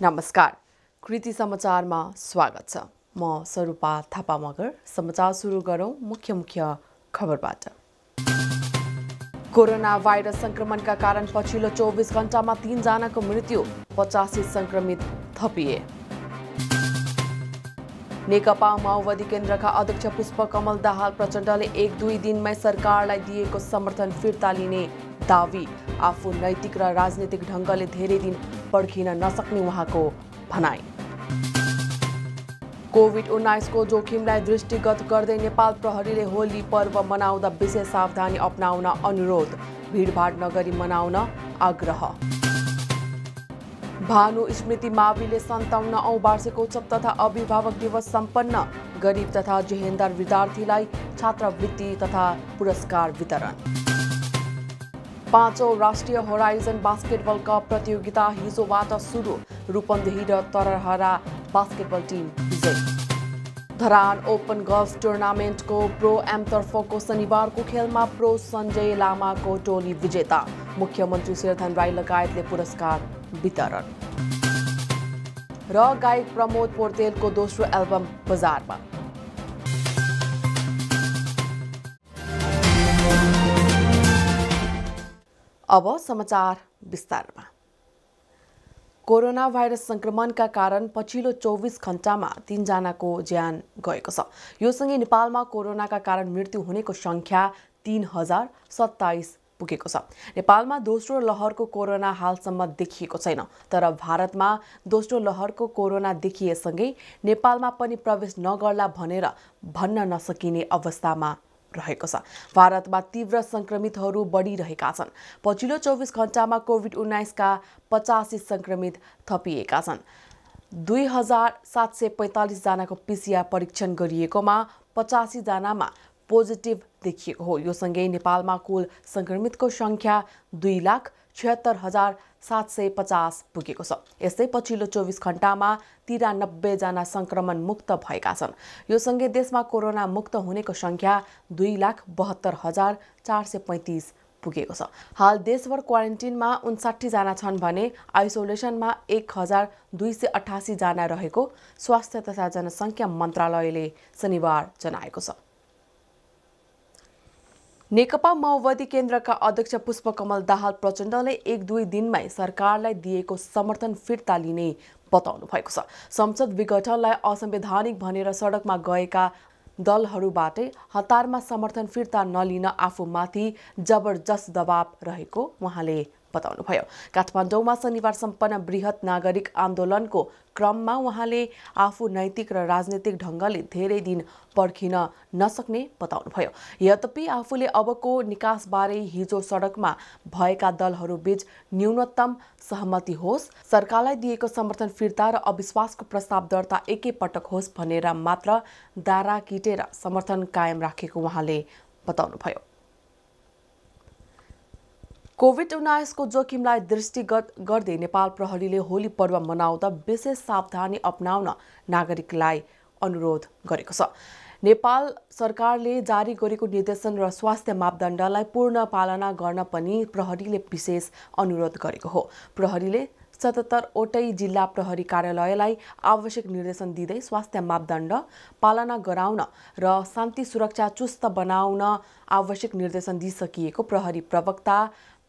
नमस्कार। कृति समाचारमा स्वागत छ। म स्वरूपा थापा मगर समाचार सुरु गरौँ मुख्य मुख्य खबरबाट। कोरोना भाइरस संक्रमणका कारण पछिल्लो चौबिस घण्टामा तीनजनाको मृत्यु पचासी संक्रमित थपिए। नेकपा माओवादी केन्द्रका अध्यक्ष पुष्पकमल दाहाल प्रचण्डले एक दुई दिनमै सरकारलाई दिएको समर्थन फिर्ता लिने दावी। आफू नैतिक र राजनीतिक ढङ्गले धेरै दिन पर्खिन नसक्ने उहाँको भनाई। कोभिड उन्नाइसको जोखिमलाई दृष्टिगत गर्दै नेपाल प्रहरीले होली पर्व मनाउँदा विशेष सावधानी अप्नाउन अनुरोध। भिडभाड नगरी मनाउन आग्रह। भानु स्मृति माविले सन्ताउन्न औँ वार्षिकोत्सव तथा अभिभावक दिवस सम्पन्न गरिब तथा जेहेन्दार विद्यार्थीलाई छात्रवृत्ति तथा पुरस्कार वितरण। पाँचौँ राष्ट्रिय होराइजन बास्केटबल कप प्रतियोगिता हिजोबाट सुरु। रूपन्देही र तरहरा बास्केटबल टिम विजय। धरान ओपन गल्फ टुर्नामेन्टको प्रो एमतर्फको शनिबारको खेलमा प्रो सञ्जय लामाको टोली विजेता। मुख्यमन्त्री शेरधन राई लगायतले पुरस्कार वितरण। र गायक प्रमोद पोर्तेलको दोस्रो एल्बम बजारमा। अब समाचार विस्तारमा। कोरोना भाइरस संक्रमणका कारण पछिल्लो चौबिस घण्टामा तीनजनाको ज्यान गएको छ। यो सँगै नेपालमा कोरोनाका कारण मृत्यु हुनेको सङ्ख्या तीन हजार सत्ताइस पुगेको छ। नेपालमा दोस्रो लहरको कोरोना हालसम्म देखिएको छैन तर भारतमा दोस्रो लहरको कोरोना देखिएसँगै नेपालमा पनि प्रवेश नगर्ला भनेर भन्न नसकिने अवस्थामा रहेको छ। भारतमा तीव्र संक्रमितहरू बढिरहेका छन्। पछिल्लो चौबिस घण्टामा कोभिड उन्नाइसका पचासी संक्रमित थपिएका छन्। दुई हजार सात सय पैँतालिसजनाको पिसिआर परीक्षण गरिएकोमा पचासीजनामा पोजिटिभ देखिएको हो। यो सँगै नेपालमा कुल संक्रमितको सङ्ख्या दुई लाख छिहत्तर हजार सात सय पचास पुगेको छ। यस्तै पछिल्लो चौबिस घण्टामा तिरानब्बेजना सङ्क्रमण मुक्त भएका छन्। यो सँगै देशमा कोरोना मुक्त हुनेको सङ्ख्या दुई लाख बहत्तर हजार चार सय पैँतिस पुगेको छ। हाल देशभर क्वारेन्टिनमा उन्साठीजना छन् भने आइसोलेसनमा एक हजार दुई सय अठासीजना रहेको स्वास्थ्य तथा जनसङ्ख्या मन्त्रालयले शनिबार जनाएको छ। नेकपा माओवादी केन्द्रका अध्यक्ष पुष्पकमल दाहाल प्रचण्डले एक दुई दिनमै सरकारलाई दिएको समर्थन फिर्ता लिने बताउनु भएको छ। संसद विघटनलाई असंवैधानिक भनेर सडकमा गएका दलहरूबाटै हतारमा समर्थन फिर्ता नलिन आफूमाथि जबरजस्त दबाव रहेको उहाँले बताउनुभयो काठमाडौँमा शनिबार सम्पन्न वृहत नागरिक आन्दोलनको क्रममा उहाँले आफू नैतिक र राजनीतिक ढङ्गले धेरै दिन पर्खिन नसक्ने बताउनुभयो यद्यपि आफूले अबको निकासबारे हिजो सडकमा भएका दलहरूबीच न्यूनतम सहमति होस् सरकारलाई दिएको समर्थन फिर्ता र अविश्वासको प्रस्ताव दर्ता एकैपटक होस् भनेर मात्र दारा किटेर समर्थन कायम राखेको उहाँले बताउनुभयो कोभिड उन्नाइसको जोखिमलाई दृष्टिगत गर्दै नेपाल प्रहरीले होली पर्व मनाउँदा विशेष सावधानी अप्नाउन नागरिकलाई अनुरोध गरेको छ। नेपाल सरकारले जारी गरेको निर्देशन र स्वास्थ्य मापदण्डलाई पूर्ण पालना गर्न पनि प्रहरीले विशेष अनुरोध गरेको हो। प्रहरीले सतहत्तरवटै जिल्ला प्रहरी कार्यालयलाई आवश्यक निर्देशन दिँदै स्वास्थ्य मापदण्ड पालना गराउन र शान्ति सुरक्षा चुस्त बनाउन आवश्यक निर्देशन दिइसकिएको प्रहरी प्रवक्ता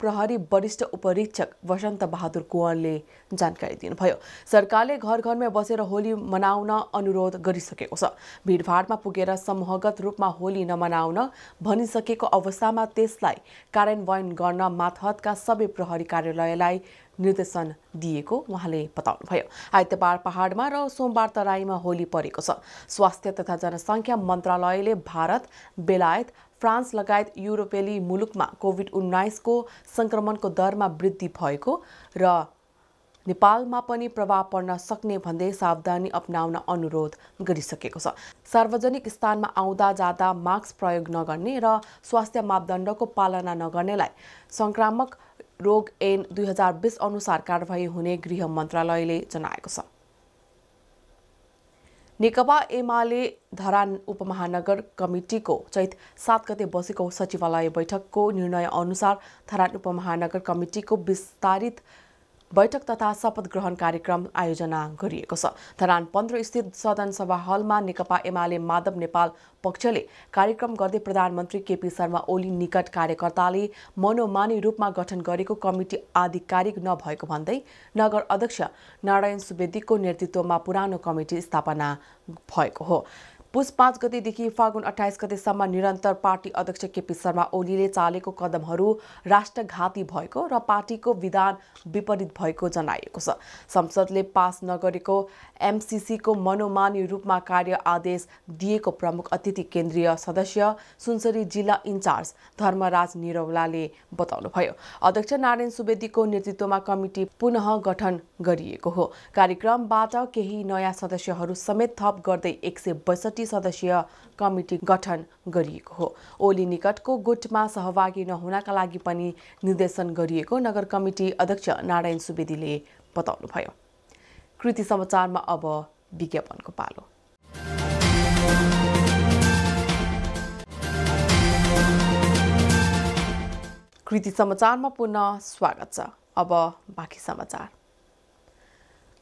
प्रहरी वरिष्ठ उपरीक्षक वसन्त बहादुर कुँवरले जानकारी दिनुभयो। सरकारले घर घरमै बसेर होली मनाउन अनुरोध गरिसकेको छ। भिडभाडमा पुगेर समूहगत रूपमा होली नमनाउन भनिसकेको अवस्थामा त्यसलाई कार्यान्वयन गर्न मातहतका सबै प्रहरी कार्यालयलाई निर्देशन दिएको उहाँले बताउनुभयो। आइतबार पहाडमा र सोमबार तराईमा होली परेको छ। स्वास्थ्य तथा जनसङ्ख्या मन्त्रालयले भारत बेलायत फ्रान्स लगायत युरोपेली मुलुकमा कोभिड उन्नाइसको सङ्क्रमणको दरमा वृद्धि भएको र नेपालमा पनि प्रभाव पर्न सक्ने भन्दै सावधानी अप्नाउन अनुरोध गरिसकेको छ। सार्वजनिक स्थानमा आउँदा जाँदा मास्क प्रयोग नगर्ने र स्वास्थ्य मापदण्डको पालना नगर्नेलाई सङ्क्रामक रोग ऐन दुई हजार बिस अनुसार कारवाही हुने गृह मन्त्रालयले जनाएको छ। नेकपा एमाले धरान उपमहानगर कमिटीको चैत सात गते बसेको सचिवालय बैठकको निर्णय अनुसार धरान उपमहानगर कमिटीको विस्तारित बैठक तथा शपथ ग्रहण कार्यक्रम आयोजना गरिएको छ। धरान पन्ध्र स्थित सदन सभा हलमा नेकपा एमाले माधव नेपाल पक्षले कार्यक्रम गर्दै प्रधानमन्त्री केपी शर्मा ओली निकट कार्यकर्ताले मनोमानी रूपमा गठन गरेको कमिटी आधिकारिक नभएको भन्दै नगर अध्यक्ष नारायण सुवेदीको नेतृत्वमा पुरानो कमिटी स्थापना भएको हो। पुस पाँच गतेदेखि फागुन अठाइस गतेसम्म निरन्तर पार्टी अध्यक्ष केपी शर्मा ओलीले चालेको कदमहरू राष्ट्रघाती भएको र पार्टीको विधान विपरीत भएको जनाइएको छ। संसदले पास नगरेको एमसिसीको मनोमानी रूपमा कार्य आदेश दिएको प्रमुख अतिथि केन्द्रीय सदस्य सुनसरी जिल्ला इन्चार्ज धर्मराज निरौलाले बताउनुभयो। अध्यक्ष नारायण सुवेदीको नेतृत्वमा कमिटी पुनः गठन गरिएको हो। कार्यक्रमबाट केही नयाँ सदस्यहरू समेत थप गर्दै एक सय बैसठी सदस्यीय कमिटी गठन गरिएको हो। ओली निकटको गुटमा सहभागी नहुनका लागि पनि निर्देशन गरिएको नगर कमिटी अध्यक्ष नारायण सुवेदीले बताउनुभयो। कृति समाचारमा अब विज्ञापनको पालो। कृति समाचारमा पुनः स्वागत छ। अब बाँकी समाचार।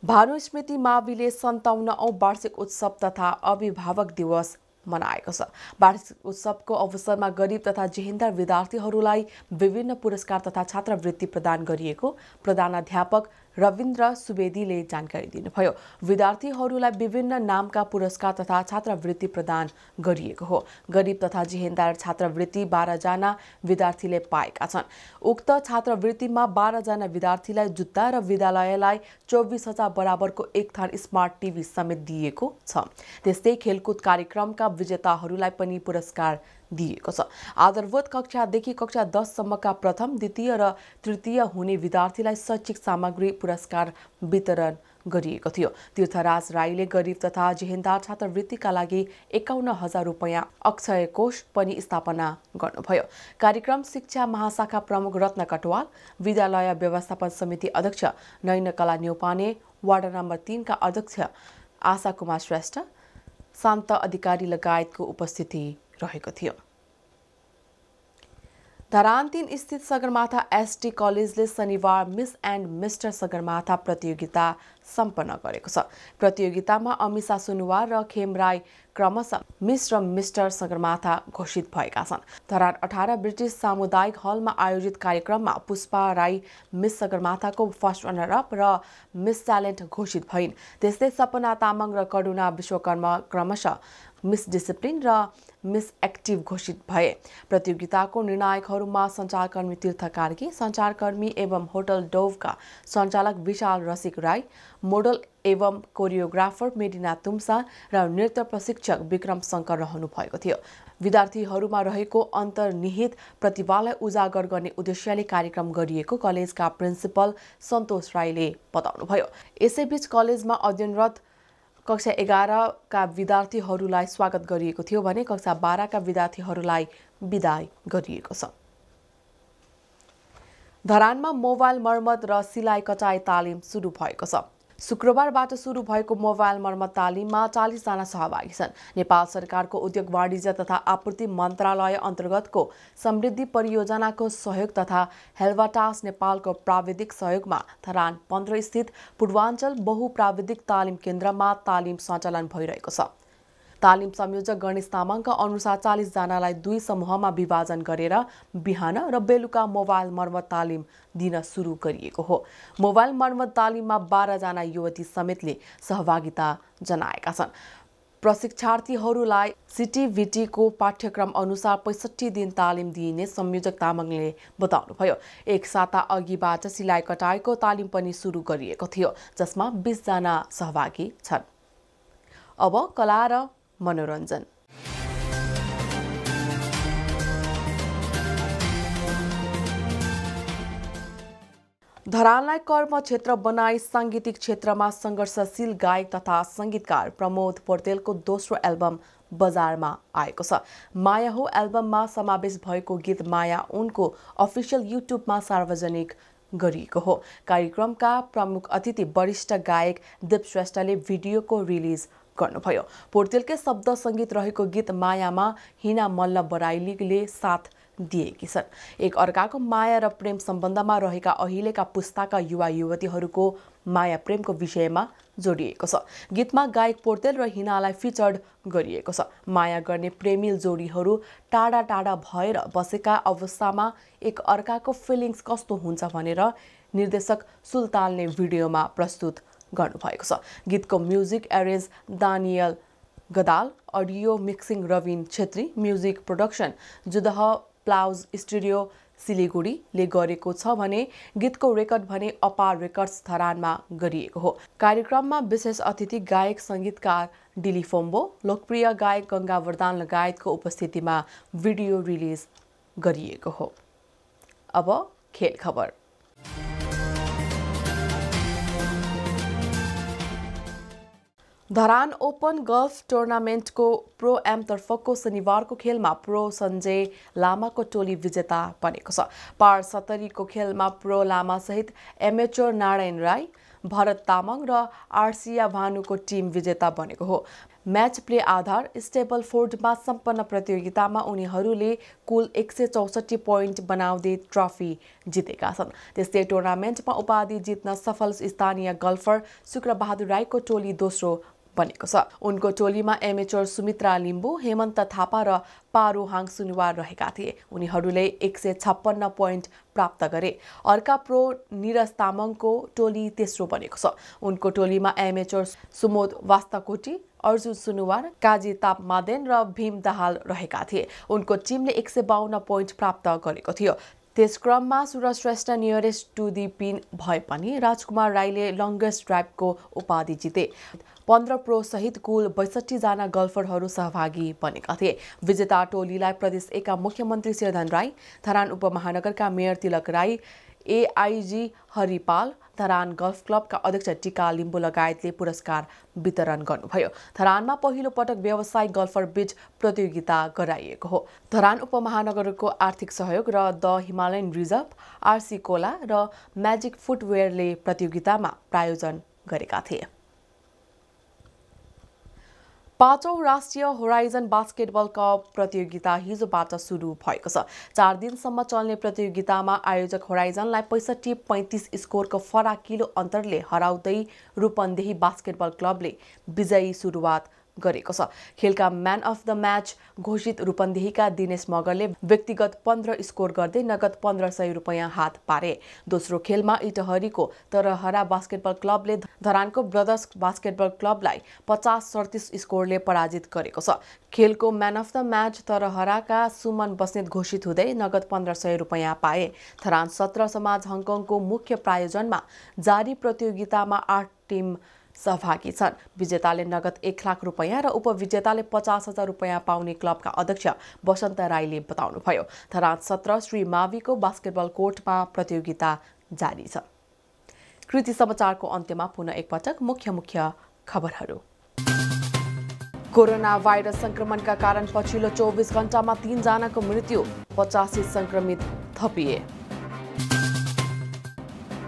भानु स्मृति माविले सन्ताउन्नौ वार्षिक उत्सव तथा अभिभावक दिवस मनाएको छ। वार्षिक उत्सवको अवसरमा गरिब तथा जेहेन्दार विद्यार्थीहरूलाई विभिन्न पुरस्कार तथा छात्रवृत्ति प्रदान गरिएको प्रधानाध्यापक रविन्द्र सुवेदीले जानकारी दिनुभयो। विद्यार्थीहरूलाई विभिन्न नामका पुरस्कार तथा छात्रवृत्ति प्रदान गरिएको हो। गरिब तथा जेहेन्दार छात्रवृत्ति बाह्रजना विद्यार्थीले पाएका छन्। उक्त छात्रवृत्तिमा बाह्रजना विद्यार्थीलाई जुत्ता र विद्यालयलाई चौबिस हजार बराबरको एक थान स्मार्ट टिभी समेत दिएको छ। त्यस्तै खेलकुद कार्यक्रमका विजेताहरूलाई पनि पुरस्कार दिएको छ। आधारभूत कक्षादेखि कक्षा दससम्मका प्रथम द्वितीय र तृतीय हुने विद्यार्थीलाई शैक्षिक सामग्री पुरस्कार वितरण गरिएको थियो। तीर्थराज राईले गरिब तथा जेहेन्दार छात्रवृत्तिका लागि एकाउन्न हजार रुपियाँ अक्षय कोष पनि स्थापना गर्नुभयो। कार्यक्रम शिक्षा महाशाखा प्रमुख रत्न कटवाल विद्यालय व्यवस्थापन समिति अध्यक्ष नयनकला न्यौपाने वार्ड नम्बर तिनका अध्यक्ष आशा कुमार श्रेष्ठ शान्त अधिकारी लगायतको उपस्थिति रहेको थियो। धरान तिन स्थित सगरमाथा एसटी कलेजले शनिबार मिस एन्ड मिस्टर सगरमाथा प्रतियोगिता सम्पन्न गरेको छ। प्रतियोगितामा अमिसा सुनुवार र खेम राई क्रमशः मिस र मिस्टर सगरमाथा घोषित भएका छन्। धरान अठार ब्रिटिस सामुदायिक हलमा आयोजित कार्यक्रममा पुष्पा राई मिस सगरमाथाको फर्स्ट रनरअप र मिस ट्यालेन्ट घोषित भइन्। त्यस्तै सपना तामाङ र करुणा विश्वकर्मा क्रमशः मिस डिसिप्लिन र मिस एक्टिभ घोषित भए। प्रतियोगिताको निर्णायकहरूमा सञ्चारकर्मी तीर्थ कार्की सञ्चारकर्मी एवं होटल डोभका सञ्चालक विशाल रसिक राई मोडल एवं कोरियोग्राफर मेडिना तुम्सा र नृत्य प्रशिक्षक विक्रम शङ्कर रहनु भएको थियो। विद्यार्थीहरूमा रहेको अन्तर्निहित प्रतिभालाई उजागर गर्ने उद्देश्यले कार्यक्रम गरिएको कलेजका प्रिन्सिपल सन्तोष राईले बताउनुभयो। यसैबीच कलेजमा अध्ययनरत कक्षा एघारका विद्यार्थीहरूलाई स्वागत गरिएको थियो भने कक्षा बाह्रका विद्यार्थीहरूलाई विदाय गरिएको छ। धरानमा मोबाइल मर्मत र सिलाइ कटाइ तालिम सुरु भएको छ। शुक्रबारबाट सुरु भएको मोबाइल मर्मत तालिममा चालिसजना सहभागी छन्। नेपाल सरकारको उद्योग वाणिज्य तथा आपूर्ति मन्त्रालय अन्तर्गतको समृद्धि परियोजनाको सहयोग तथा हेल्वाटास नेपालको प्राविधिक सहयोगमा धरान पन्ध्र स्थित पूर्वाञ्चल बहुप्राविधिक तालिम केन्द्रमा तालिम सञ्चालन भइरहेको छ। तालिम संयोजक गणेश तामाङका अनुसार चालिसजनालाई दुई समूहमा विभाजन गरेर बिहान र बेलुका मोबाइल मर्मत तालिम दिन सुरु गरिएको हो। मोबाइल मर्मत तालिममा बाह्रजना युवती समेतले सहभागिता जनाएका छन्। प्रशिक्षार्थीहरूलाई सिटिभिटीको पाठ्यक्रम अनुसार पैँसठी दिन तालिम दिइने संयोजक तामाङले बताउनुभयो। एक साता अघिबाट सिलाइ कटाइको तालिम पनि सुरु गरिएको थियो जसमा बिसजना सहभागी छन्। अब कला र मनोरञ्जन। धरानलाई कर्म क्षेत्र बनाई साङ्गीतिक क्षेत्रमा सङ्घर्षशील गायक तथा सङ्गीतकार प्रमोद पोर्तेलको दोस्रो एल्बम बजारमा आएको छ। माया हो एल्बममा समावेश भएको गीत माया उनको अफिसियल युट्युबमा सार्वजनिक गरिएको हो। कार्यक्रमका प्रमुख अतिथि वरिष्ठ गायक दिप श्रेष्ठले भिडियोको रिलिज गर्नुभयो। पोर्तेलकै शब्द सङ्गीत रहेको गीत मायामा हिना मल्ल बराइलीले साथ दिएकी छन्। एक अर्काको माया र प्रेम सम्बन्धमा रहेका अहिलेका पुस्ताका युवा युवतीहरूको माया प्रेमको विषयमा जोडिएको छ। गीतमा गायक पोर्तेल र हिनालाई फिचर्ड गरिएको छ। माया गर्ने प्रेमिल जोडीहरू टाढा टाढा भएर बसेका अवस्थामा एक अर्काको फिलिङ्स कस्तो हुन्छ भनेर निर्देशक सुल्तानले भिडियोमा प्रस्तुत गर्नुभएको छ। गीतको music arrange Daniel Gadal audio mixing Rabin Chhetri music production Judah Plows studio सिलिगुडीले गरेको छ भने गीतको रेकर्ड भने अपार रेकर्ड्स धरानमा गरिएको हो। कार्यक्रममा विशेष अतिथि गायक सङ्गीतकार डिली फोम्बो लोकप्रिय गायक गङ्गा वरदान लगायतको उपस्थितिमा भिडियो रिलिज गरिएको हो। अब खेल खबर। धरान ओपन गल्फ टुर्नामेन्टको प्रो एमतर्फको शनिबारको खेलमा प्रो सञ्जय लामाको टोली विजेता बनेको छ। पार सत्तरीको खेलमा प्रो लामासहित एमेचोर नारायण राई भरत तामाङ र आरसिया भानुको टिम विजेता बनेको हो। म्याच प्ले आधार स्टेबल फोर्डमा सम्पन्न प्रतियोगितामा उनीहरूले कुल एक सय चौसठी पोइन्ट बनाउँदै ट्रफी जितेका छन्। त्यस्तै टुर्नामेन्टमा उपाधि जित्न सफल स्थानीय गल्फर शुक्रबहादुर राईको टोली दोस्रो बनेको छ। उनको टोलीमा एमेचर सुमित्रा लिम्बू हेमन्त थापा र पारो हाङ सुनुवार रहेका थिए। उनीहरूले एक सय छप्पन्न पोइन्ट प्राप्त गरे। अर्का प्रो निरज तामाङको टोली तेस्रो बनेको छ। उनको टोलीमा एमेचर सुमोद वास्ताकोटी अर्जुन सुनुवार काजी ताप मादेन र भीम दाहाल रहेका थिए। उनको टिमले एक सय बाहन्न पोइन्ट प्राप्त गरेको थियो। त्यस क्रममा Suraj Shrestha nearest to the pin भए पनि राजकुमार राईले लङ्गेस्ट ड्राइभको उपाधि जिते। पन्ध्र प्रोसहित कुल बैसठीजना गल्फरहरू सहभागी बनेका थिए। विजेता टोलीलाई प्रदेश एका मुख्यमन्त्री Sherdhan Rai Dharan उपमहानगरका mayor Tilak Rai AIG Haripal Dharan golf क्लबका अध्यक्ष टिका लिम्बू लगायतले पुरस्कार वितरण गर्नुभयो। धरानमा पहिलो पटक व्यावसायिक गल्फर बीच प्रतियोगिता गराइएको हो। धरान उपमहानगरको आर्थिक सहयोग र the Himalayan reserve RC cola र म्याजिक फुटवेयरले प्रतियोगितामा प्रायोजन गरेका थिए। पाँचौँ राष्ट्रिय होराइजन बास्केटबल कप प्रतियोगिता हिजोबाट सुरु भएको छ। चार दिनसम्म चल्ने प्रतियोगितामा आयोजक होराइजनलाई पैँसठी पैँतिस स्कोरको फराकिलो अन्तरले हराउँदै रूपन्देही बास्केटबल क्लबले विजयी सुरुवात गरेको छ। खेलका म्यान अफ द म्याच घोषित रूपन्देहीका दिनेश मगरले व्यक्तिगत पन्ध्र स्कोर गर्दै नगद पन्ध्र सय रुपियाँ हात पारे। दोस्रो खेलमा इटहरीको तरहरा बास्केटबल क्लबले धरानको ब्रदर्स बास्केटबल क्लबलाई पचास सडतिस स्कोरले पराजित गरेको छ। खेलको म्यान अफ द म्याच तरहराका सुमन बस्नेत घोषित हुँदै नगद पन्ध्र सय रुपियाँ पाए। धरान सत्र समाज हङकङको मुख्य प्रायोजनमा जारी प्रतियोगितामा आठ टिम सहभागी छन्। विजेताले नगद एक लाख रुपियाँ र उपविजेताले पचास हजार रुपियाँ पाउने क्लबका अध्यक्ष वसन्त राईले बताउनुभयो। धरान सत्र श्री माविको बास्केटबल कोर्टमा प्रतियोगिता जारी छ। कृति समाचारको अन्त्यमा पुनः एकपटक मुख्य मुख्य खबरहरू। कोरोना भाइरस संक्रमणका कारण पछिल्लो चौबिस घण्टामा तीनजनाको मृत्यु पचासी संक्रमित थपिए।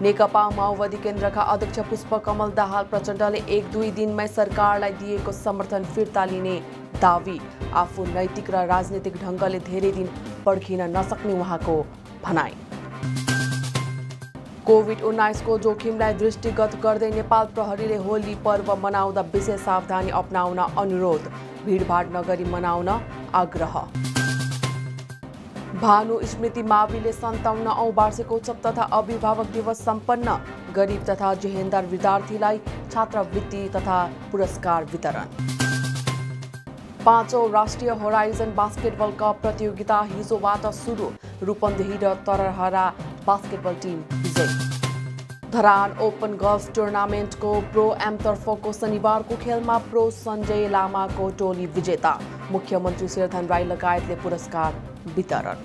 नेकपा माओवादी केन्द्रका अध्यक्ष पुष्पकमल दाहाल प्रचण्डले एक दुई दिनमै सरकारलाई दिएको समर्थन फिर्ता लिने दावी। आफू नैतिक र राजनीतिक ढङ्गले धेरै दिन पर्खिन नसक्ने उहाँको भनाई। कोभिड उन्नाइसको जोखिमलाई दृष्टिगत गर्दै नेपाल प्रहरीले होली पर्व मनाउँदा विशेष सावधानी अप्नाउन अनुरोध। भिडभाड नगरी मनाउन आग्रह। भानु स्मृति माविले सन्ताउन्न औ वार्षिकोत्सव तथा अभिभावक दिवस सम्पन्न। गरिब तथा जेहेन्दार विद्यार्थीलाई छात्रवृत्ति तथा पुरस्कार वितरण। पाँचौँ राष्ट्रिय होराइजन बास्केटबल कप प्रतियोगिता हिजोबाट सुरु। रूपन्देही र तरहरा बास्केटबल टिम विजय। धरान ओपन गल्फ टुर्नामेन्टको प्रो एमतर्फको शनिबारको खेलमा प्रो सञ्जय लामाको टोली विजेता। मुख्यमन्त्री शेरधन राई लगायतले पुरस्कार वितरण।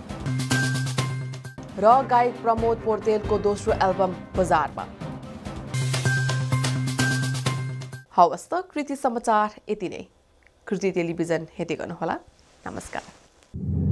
र गायक प्रमोद पोर्तेलको दोस्रो एल्बम बजारमा। हवस् त कृति समाचार यति नै। कृति टेलिभिजन हेर्दै गर्नुहोला नमस्कार।